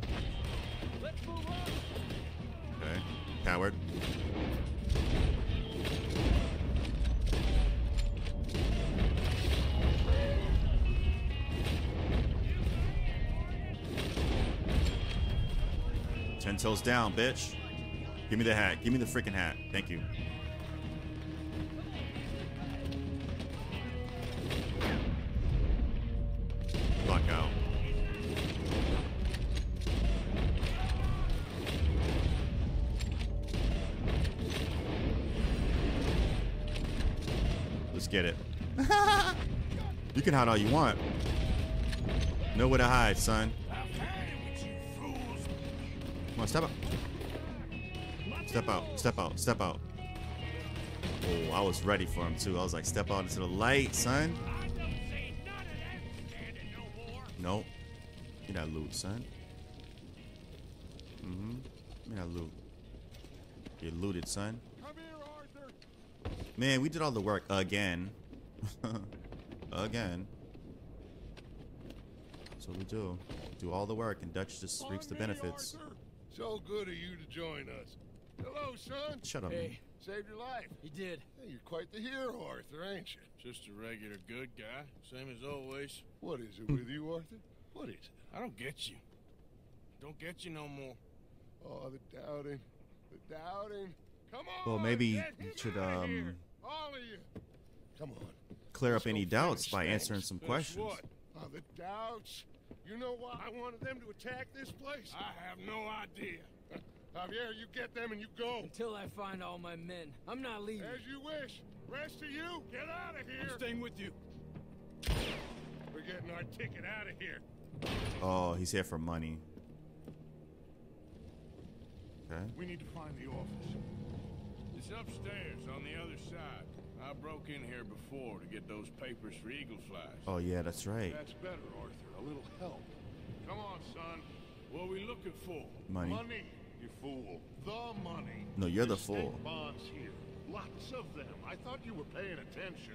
Okay. Coward. Ten toes down, bitch. Give me the hat. Give me the freaking hat. Thank you. Can hide all you want. Know where to hide, son.
You.
Come on, step out. Step out. Step out. Step out. Oh, I was ready for him too. I was like, step out into the light, son. Nope. Me that loot, son. Mm-hmm. Me that loot. Get looted, son. Man, we did all the work again. again. That's what we do. Do all the work, and Dutch just reaps the
On me,
benefits.
Arthur. So good of you to join us. Hello, son.
Shut up,
Hey,
Saved your life.
he did.
Hey, you're quite the hero, Arthur, ain't you?
Just a regular good guy, same as always.
What is it with you, Arthur? What is it?
I don't get you. Don't get you no more.
Oh, the doubting. The doubting. Come on.
Well, maybe you should, um.
All of you. Come on.
Clear up any doubts by answering some questions.
what?
Oh, the doubts. You know why I wanted them to attack this place?
I have no idea.
Javier, you get them and you go.
Until I find all my men, I'm not leaving.
As you wish. Rest of you, get out of here.
I'm staying with you.
We're getting our ticket out of here.
Oh, he's here for money. Okay.
We need to find the office.
It's upstairs on the other side. I broke in here before to get those papers for Eagle Flies.
Oh yeah, that's right.
That's better, Arthur. A little help. Come on, son.
What are we looking for?
Money.
Money, you fool. The money.
No, you're the
state
fool.
bonds here. Lots of them. I thought you were paying attention.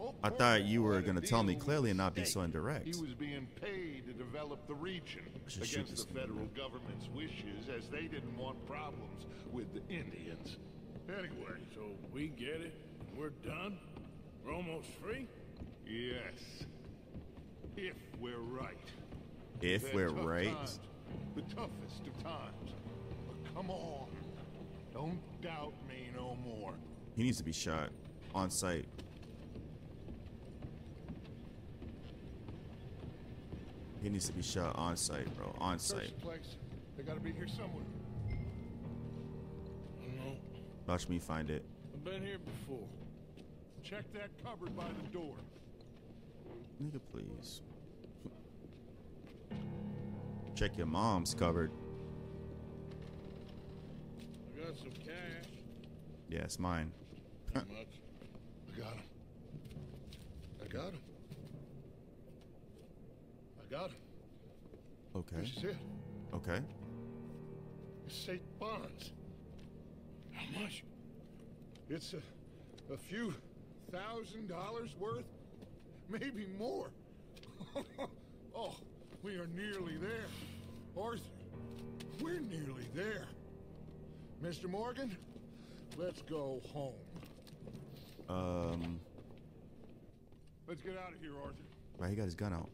Oh,
I thought you were gonna tell me clearly and not be so indirect.
He was being paid to develop the region against the federal government's wishes, as they didn't want problems with the Indians. Anyway,
So we get it. We're done. We're almost free.
yes, if we're right.
If
They're
we're right.
times, the toughest of times. But come on, don't doubt me no more.
He needs to be shot on sight. He needs to be shot on sight, bro. On
Search
sight.
the place. They gotta be here somewhere.
No,
Watch me find it.
I've been here before.
Check that cupboard by the door.
Nigga, please. Check your mom's cupboard.
I got some cash.
Yeah, it's mine.
Not much.
I got him. I got him. I got him.
Okay.
This is it.
Okay.
It's State bonds.
How much?
It's a, a few thousand dollars worth, maybe more. oh, we are nearly there. Arthur, we're nearly there. Mr. Morgan, let's go home.
Um,
Let's get out of here, Arthur.
why he got his gun out?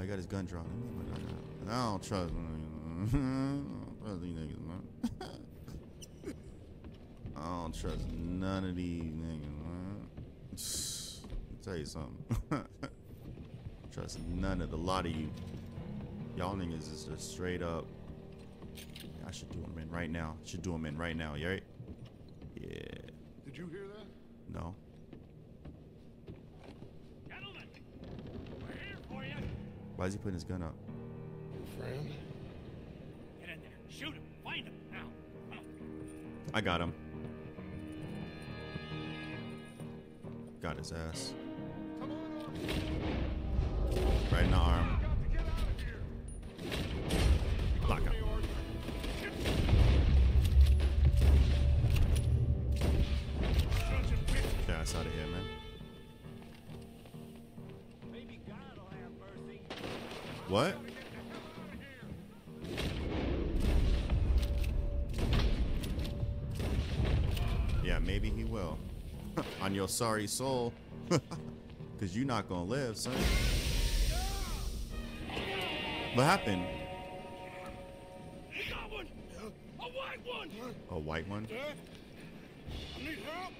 He got his gun drawn? I don't trust. I don't trust these niggas, man. I don't trust none of these niggas, man. Let me tell you something. trust none of the lot of you. Y'all niggas is just straight up. I should do them in right now. Should do them in right now. You right? Yeah.
Did you hear that?
No.
Gentlemen, we're here for you.
Why is he putting his gun up?
Your Friend?
Get in there. Shoot him. Find him. Now.
I got him. Got his ass. Right in the arm. Your sorry soul. Cause you're not gonna live, son. What happened?
One. A white one.
A white one?
I need help.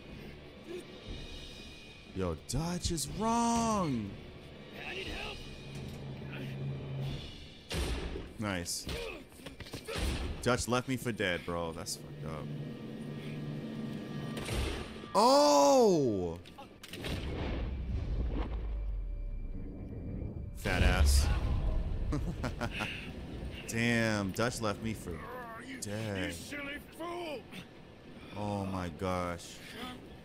Yo, Dutch is wrong.
I need help.
Nice. Dutch left me for dead, bro. That's fucked up. Oh! Fat ass. Damn, Dutch left me for dead.
Silly fool!
Oh my gosh.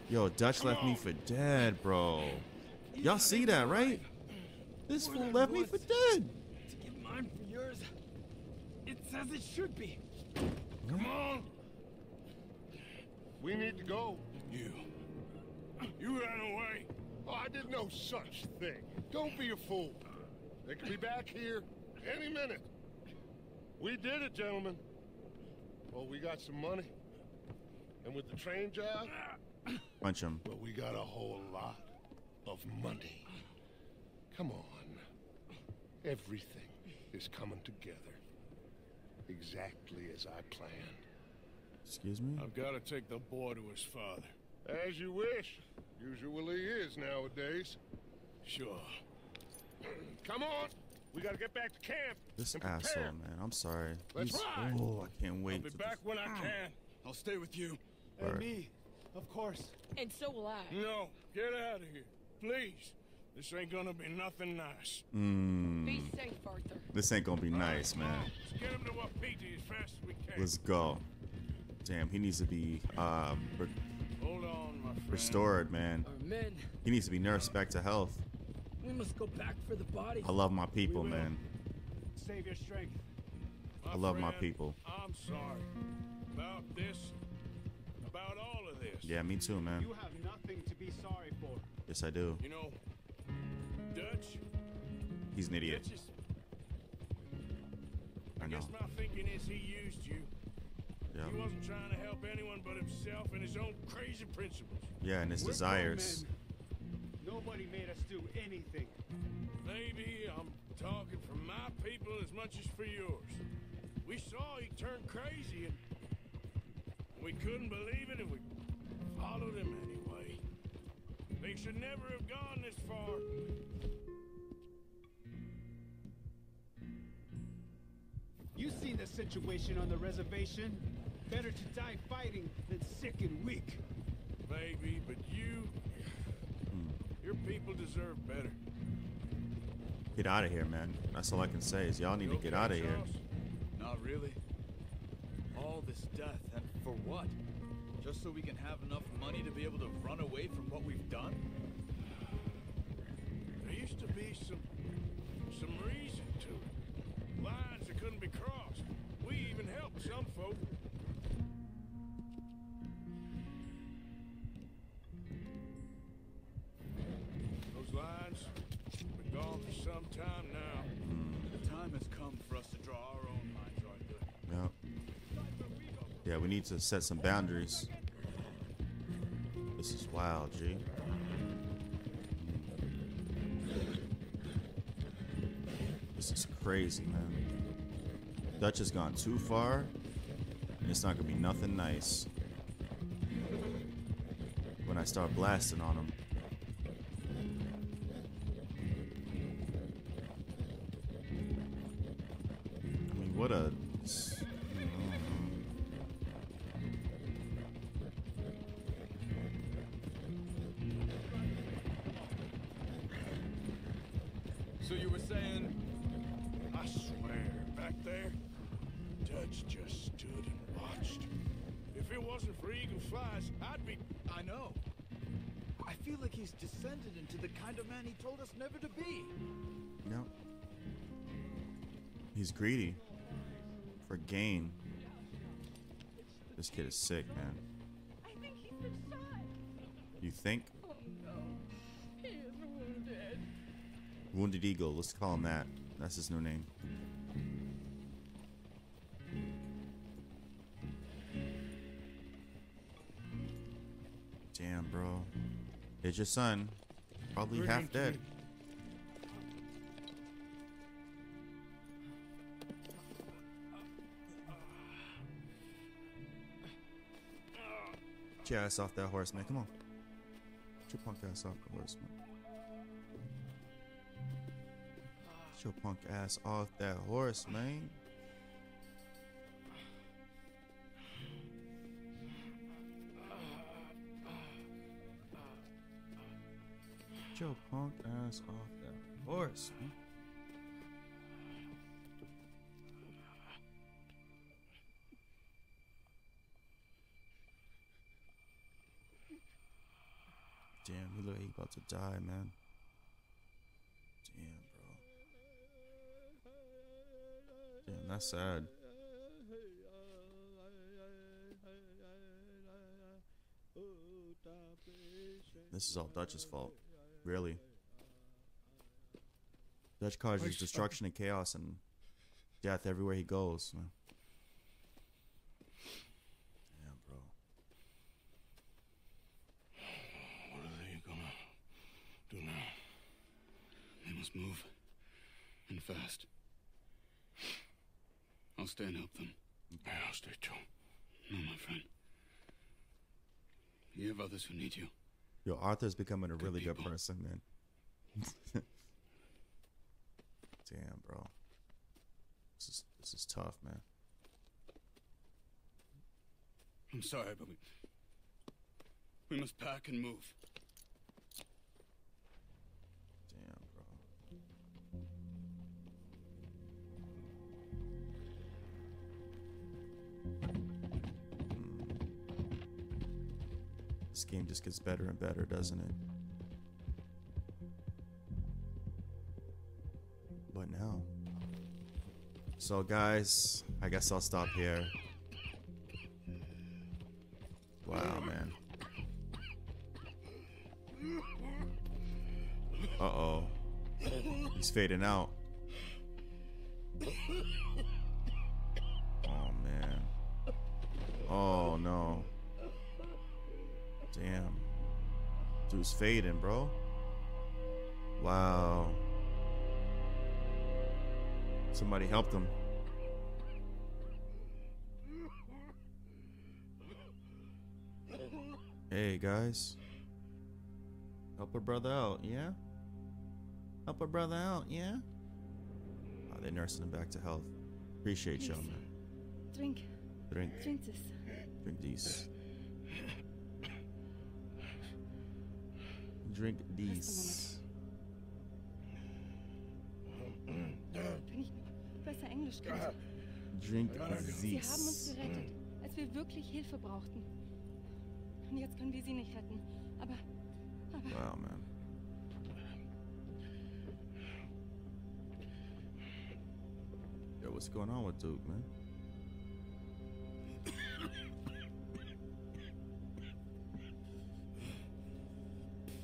Yo, Dutch left me for dead, bro. Y'all see that, right? This fool left me for dead.
To get mine for yours. It's as it should be.
Come on.
We need to go.
You. You ran away.
Oh, I did no such thing. Don't be a fool. They could be back here any minute. We did it, gentlemen. Well, we got some money. And with the train job,
Punch him.
well, we got a whole lot of money. Come on. Everything is coming together. Exactly as I planned.
Excuse me?
I've got to take the boy to his father.
As you wish. Usually is nowadays.
Sure.
Come on. We gotta get back to camp.
This asshole, man. I'm sorry.
Let's
He's-
ride.
Oh, I can't wait.
I'll
wait.
be
to-
back when I can.
I'll stay with you.
Alright.
And me, of course.
And so will I.
No, get out of here. Please. This ain't gonna be nothing nice.
Mm,
Be safe, Arthur.
this ain't gonna be nice,
Come
man.
Let's get him to Wapiti as fast as we can.
Let's go. Damn, he needs to be um, re-
Hold on, my
restored, man. He needs to be nursed back to health.
we must go back for the bodies.
I love my people,
We
man.
Save your strength.
My
I love my people.
I'm sorry. About this. About all of this.
Yeah, me too, man.
You have nothing to be sorry for.
Yes, I do.
You know, Dutch.
He's an idiot.
Dutch is,
I
I
know.
guess my thinking is he used you.
Yeah.
He wasn't trying to help anyone but himself and his own crazy principles.
Yeah, and his
We're
desires.
Nobody made us do anything.
Maybe I'm talking for my people as much as for yours. We saw he turned crazy and we couldn't believe it and we followed him anyway. Things should never have gone this far.
You seen the situation on the reservation. Better to die fighting than sick and weak.
Maybe, but you. Your people deserve better.
Get out of here, man. That's all I can say is y'all need
You
to get
okay,
out of here.
Not really. All this death, and for what? Just so we can have enough money to be able to run away from what we've done?
There used to be some some reason to it. Lines that couldn't be crossed. We even helped some folk.
Need to set some boundaries. This is wild, G. This is crazy, man. Dutch has gone too far, and it's not gonna be nothing nice when I start blasting on him. I mean, what a. is sick, man.
I think he's been shot.
You think?
Oh no. He is wounded.
Wounded Eagle. Let's call him that. That's his new name. Damn, bro. It's your son. Probably half dead. Your ass off that horse, man. Come on. Get your punk ass off the horse, man. Get your punk ass off that horse, man. Get your punk ass off that horse, man. about to die, man. Damn, bro. Damn, that's sad. This is all Dutch's fault. Really. Dutch causes destruction and chaos and death everywhere he goes.
Man. Must move. And fast. I'll stay and help them.
Yeah, I'll stay too.
No, my friend. You have others who need you.
Yo, Arthur's becoming a really good person, man. Damn, bro. This is this is tough, man.
I'm sorry, but we. We must pack and move.
This game just gets better and better, doesn't it? But now. So, guys, I guess I'll stop here. Wow, man. Uh oh. He's fading out. Oh man. Oh no. Damn. Dude's fading, bro. Wow. Somebody helped him. Hey guys. Help a brother out, yeah? Help a brother out, yeah? Oh, they're nursing him back to health. Appreciate y'all, man.
Drink.
Drink,
Drink this.
drink these. Drink these.
Wenn ich besser Englisch könnte.
Drink
Sie haben uns
these.
gerettet, als wir wirklich Hilfe brauchten. Und jetzt können wir sie nicht retten. Aber, aber
Wow, man. Yo, what's going on with Duke, man?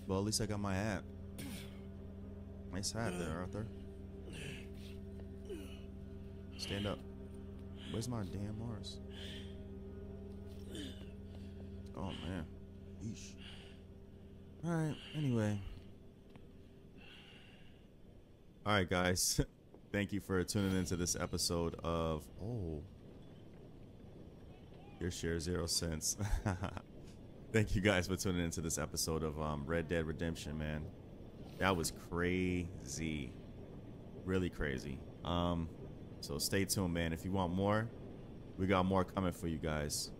Well, at least I got my hat. Nice hat there, Arthur. Stand up. Where's my damn Mars? Oh man. Yeesh. Alright, anyway. Alright guys. Thank you for tuning into this episode of Oh. Your share zero cents. Thank you guys for tuning into this episode of um, Red Dead Redemption, man. That was crazy. Really crazy. Um, so stay tuned, man. If you want more, we got more coming for you guys.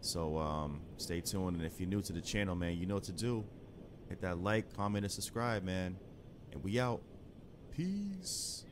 So um, stay tuned. And if you're new to the channel, man, you know what to do. Hit that like, comment, and subscribe, man. And we out. Peace.